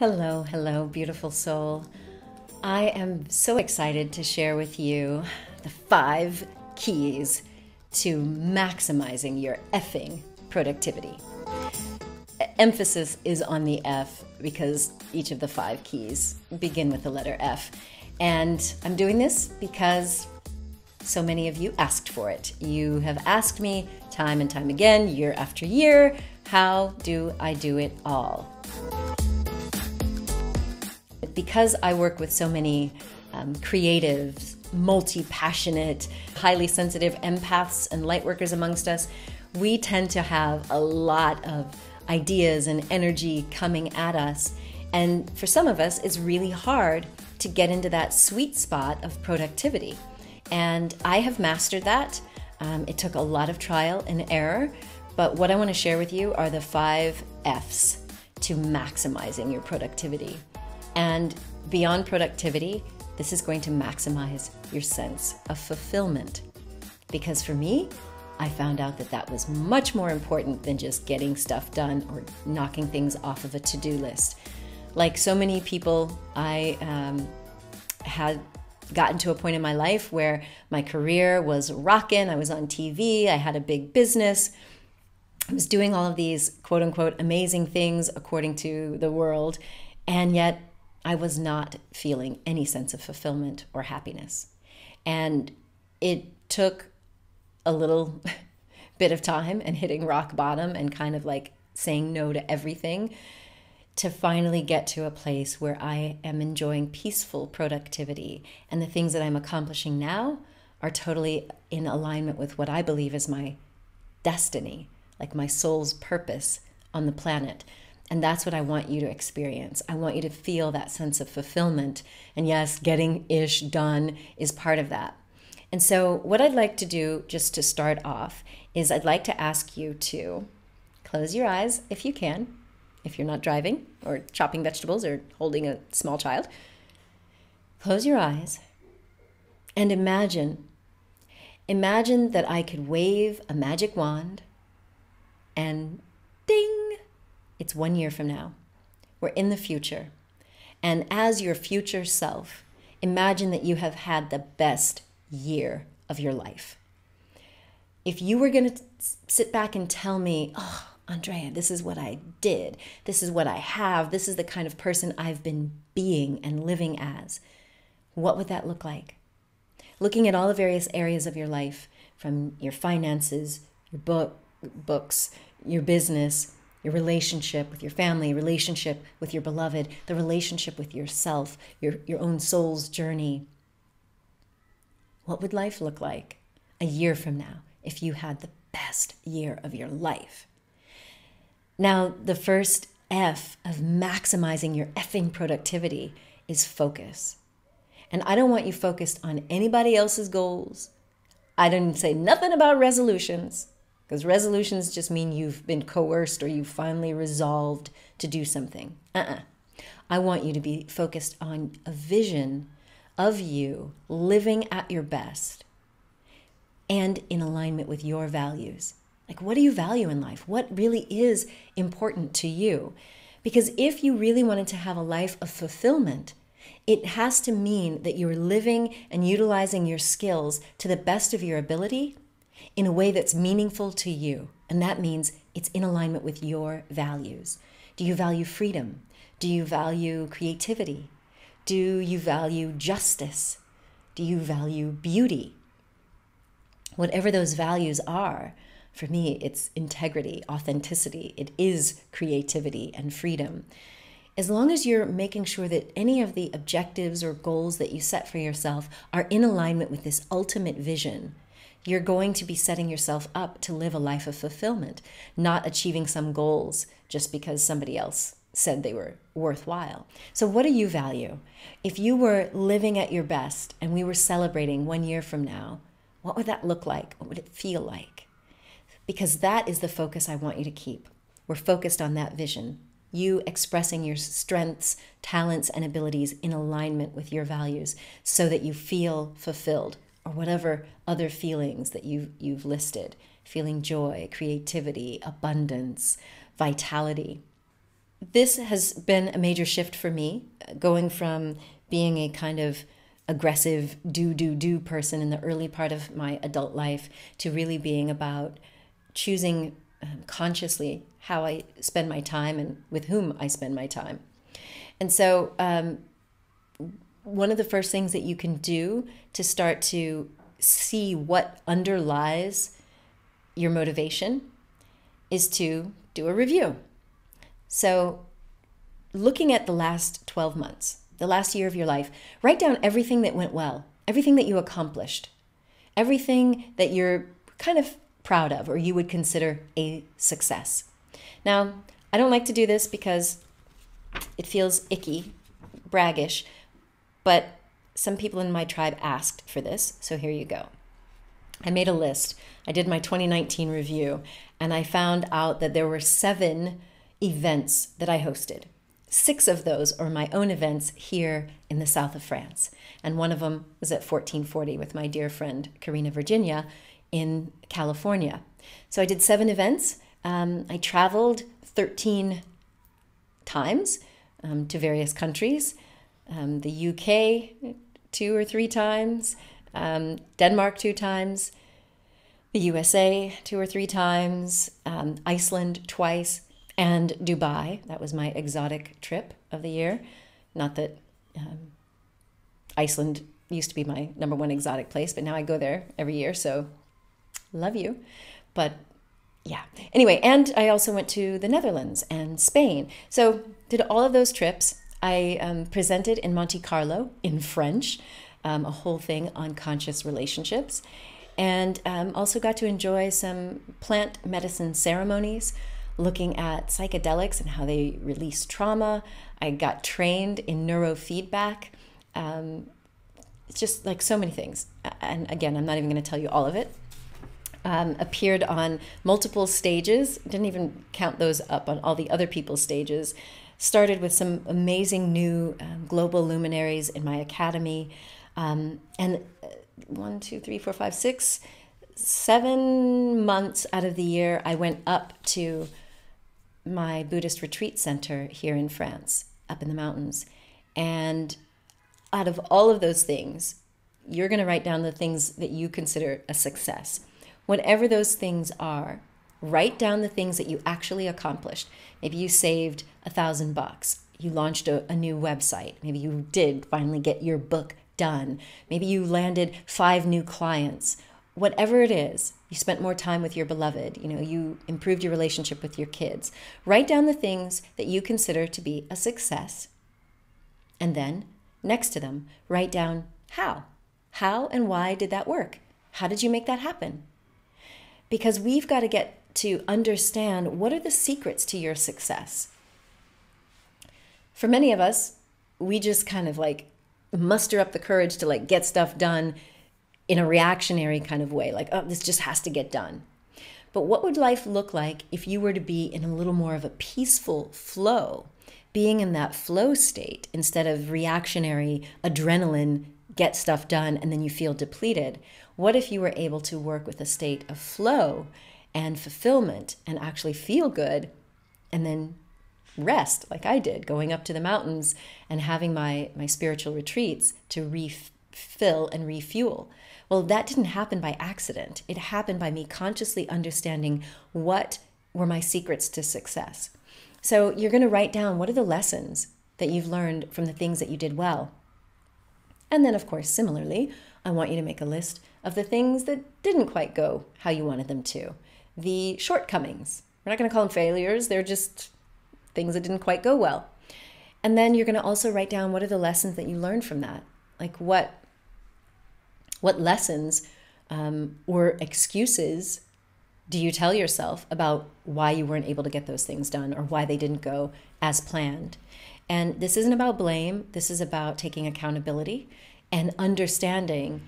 Hello, hello, beautiful soul. I am so excited to share with you the five keys to maximizing your effing productivity. Emphasis is on the F because each of the five keys begin with the letter F. And I'm doing this because so many of you asked for it. You have asked me time and time again, year after year, how do I do it all? Because I work with so many um, creatives, multi passionate, highly sensitive empaths and light workers amongst us, we tend to have a lot of ideas and energy coming at us. And for some of us, it's really hard to get into that sweet spot of productivity. And I have mastered that. Um, it took a lot of trial and error, but what I want to share with you are the five F's to maximizing your productivity. And beyond productivity, this is going to maximize your sense of fulfillment. Because for me, I found out that that was much more important than just getting stuff done or knocking things off of a to do list. Like so many people, I um, had gotten to a point in my life where my career was rocking. I was on TV, I had a big business. I was doing all of these quote unquote amazing things according to the world. And yet I was not feeling any sense of fulfillment or happiness. And it took a little bit of time and hitting rock bottom and kind of like saying no to everything to finally get to a place where I am enjoying peaceful productivity. And the things that I'm accomplishing now are totally in alignment with what I believe is my destiny, like my soul's purpose on the planet. And that's what I want you to experience. I want you to feel that sense of fulfillment. And yes, getting ish done is part of that. And so, what I'd like to do just to start off is I'd like to ask you to close your eyes if you can, if you're not driving or chopping vegetables or holding a small child. Close your eyes and imagine. Imagine that I could wave a magic wand and it's one year from now. We're in the future. And as your future self, imagine that you have had the best year of your life. If you were going to sit back and tell me, oh, Andrea, this is what I did, this is what I have, this is the kind of person I've been being and living as, what would that look like? Looking at all the various areas of your life, from your finances, your book, books, your business, your relationship with your family, relationship with your beloved, the relationship with yourself, your, your own soul's journey. What would life look like a year from now if you had the best year of your life? Now, the first F of maximizing your effing productivity is focus. And I don't want you focused on anybody else's goals. I didn't say nothing about resolutions because resolutions just mean you've been coerced or you've finally resolved to do something. Uh uh-uh. uh I want you to be focused on a vision of you living at your best and in alignment with your values. Like, what do you value in life? What really is important to you? Because if you really wanted to have a life of fulfillment, it has to mean that you're living and utilizing your skills to the best of your ability in a way that's meaningful to you. And that means it's in alignment with your values. Do you value freedom? Do you value creativity? Do you value justice? Do you value beauty? Whatever those values are, for me, it's integrity, authenticity, it is creativity and freedom. As long as you're making sure that any of the objectives or goals that you set for yourself are in alignment with this ultimate vision, you're going to be setting yourself up to live a life of fulfillment, not achieving some goals just because somebody else said they were worthwhile. So, what do you value? If you were living at your best and we were celebrating one year from now, what would that look like? What would it feel like? Because that is the focus I want you to keep. We're focused on that vision. You expressing your strengths, talents, and abilities in alignment with your values so that you feel fulfilled, or whatever other feelings that you've, you've listed feeling joy, creativity, abundance, vitality. this has been a major shift for me, going from being a kind of aggressive do do do person in the early part of my adult life to really being about choosing um, consciously how I spend my time and with whom I spend my time. And so, um, one of the first things that you can do to start to see what underlies your motivation is to do a review. So, looking at the last 12 months, the last year of your life, write down everything that went well, everything that you accomplished, everything that you're kind of proud of or you would consider a success. Now, I don't like to do this because it feels icky, braggish, but some people in my tribe asked for this, so here you go. I made a list. I did my 2019 review, and I found out that there were seven events that I hosted. Six of those are my own events here in the south of France. And one of them was at 1440 with my dear friend Karina Virginia in California. So I did seven events. Um, I traveled 13 times um, to various countries um, the UK two or three times, um, Denmark two times, the USA two or three times, um, Iceland twice, and Dubai. That was my exotic trip of the year. Not that um, Iceland used to be my number one exotic place, but now I go there every year, so love you. But yeah. Anyway, and I also went to the Netherlands and Spain. So did all of those trips. I um, presented in Monte Carlo in French, um, a whole thing on conscious relationships, and um, also got to enjoy some plant medicine ceremonies, looking at psychedelics and how they release trauma. I got trained in neurofeedback. Um, it's just like so many things. And again, I'm not even going to tell you all of it um, appeared on multiple stages. Didn't even count those up on all the other people's stages. Started with some amazing new um, global luminaries in my academy. Um, and uh, one, two, three, four, five, six, seven months out of the year, I went up to my Buddhist retreat center here in France, up in the mountains. And out of all of those things, you're going to write down the things that you consider a success whatever those things are, write down the things that you actually accomplished. Maybe you saved a thousand bucks. You launched a, a, new website. Maybe you did finally get your book done. Maybe you landed five new clients. Whatever it is, you spent more time with your beloved. You know, you improved your relationship with your kids. Write down the things that you consider to be a success. And then, next to them, write down how. How and why did that work? How did you make that happen? because we've got to get to understand what are the secrets to your success. For many of us, we just kind of like muster up the courage to like get stuff done in a reactionary kind of way, like, oh, this just has to get done. But what would life look like if you were to be in a little more of a peaceful flow, being in that flow state instead of reactionary adrenaline, get stuff done, and then you feel depleted? What if you were able to work with a state of flow and fulfillment and actually feel good and then rest like I did, going up to the mountains and having my, my spiritual retreats to refill and refuel? Well, that didn't happen by accident. It happened by me consciously understanding what were my secrets to success. So you're going to write down what are the lessons that you've learned from the things that you did well. And then, of course, similarly, I want you to make a list of the things that didn't quite go how you wanted them to, the shortcomings. We're not going to call them failures, they're just things that didn't quite go well. And then you're going to also write down what are the lessons that you learned from that? Like what what lessons um, or excuses do you tell yourself about why you weren't able to get those things done or why they didn't go as planned? And this isn't about blame, this is about taking accountability and understanding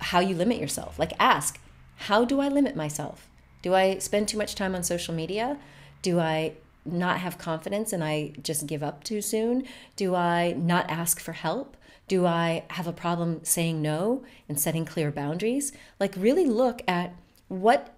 how you limit yourself. Like, ask, how do I limit myself? Do I spend too much time on social media? Do I not have confidence and I just give up too soon? Do I not ask for help? Do I have a problem saying no and setting clear boundaries? Like, really look at what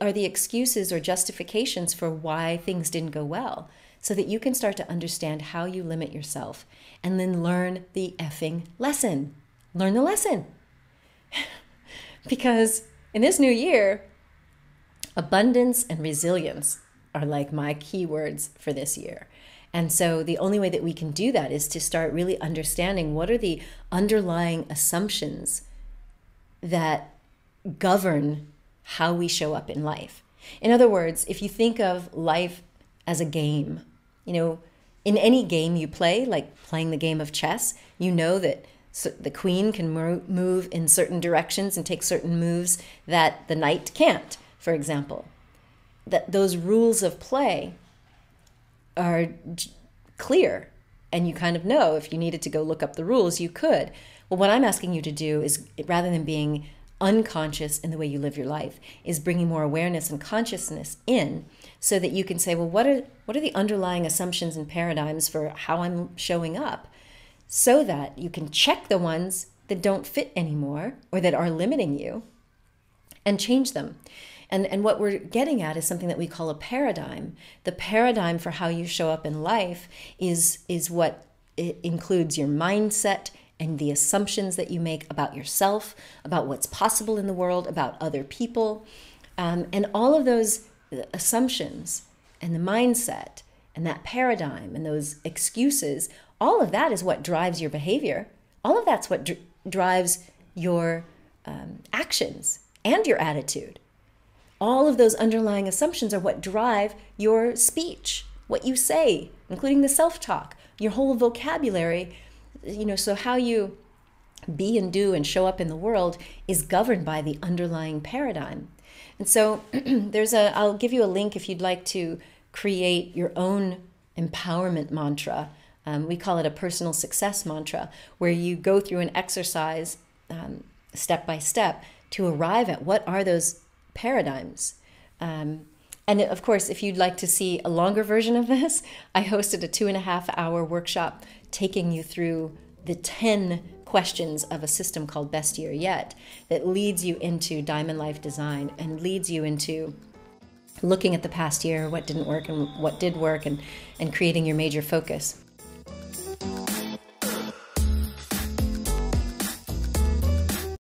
are the excuses or justifications for why things didn't go well. so that you can start to understand how you limit yourself and then learn the effing lesson. Learn the lesson. because in this new year, abundance and resilience are like my keywords for this year. And so the only way that we can do that is to start really understanding what are the underlying assumptions that govern how we show up in life. In other words, if you think of life as a game, you know, in any game you play, like playing the game of chess, you know that the queen can move in certain directions and take certain moves that the knight can't, for example. That those rules of play are clear and you kind of know if you needed to go look up the rules, you could. Well, what I'm asking you to do is rather than being unconscious in the way you live your life, is bringing more awareness and consciousness in so that you can say, well, what are, what are the underlying assumptions and paradigms for how I'm showing up? So that you can check the ones that don't fit anymore or that are limiting you and change them. And, and what we're getting at is something that we call a paradigm. The paradigm for how you show up in life is, is what includes your mindset and the assumptions that you make about yourself, about what's possible in the world, about other people. Um, and all of those assumptions and the mindset and that paradigm and those excuses, all of that is what drives your behavior. All of that's what dr- drives your um, actions and your attitude all of those underlying assumptions are what drive your speech, what you say, including the self talk, your whole vocabulary. You know, so how you be and do and show up in the world is governed by the underlying paradigm. And so there's a, I'll give you a link if you'd like to create your own empowerment mantra. Um, we call it a personal success mantra, where you go through an exercise um, step by step to arrive at what are those paradigms. Um, and of course, if you'd like to see a longer version of this, I hosted a two and a half hour workshop taking you through the 10 questions of a system called Best Year Yet that leads you into Diamond Life Design and leads you into looking at the past year, what didn't work and what did work, and, and creating your major focus. Thank you.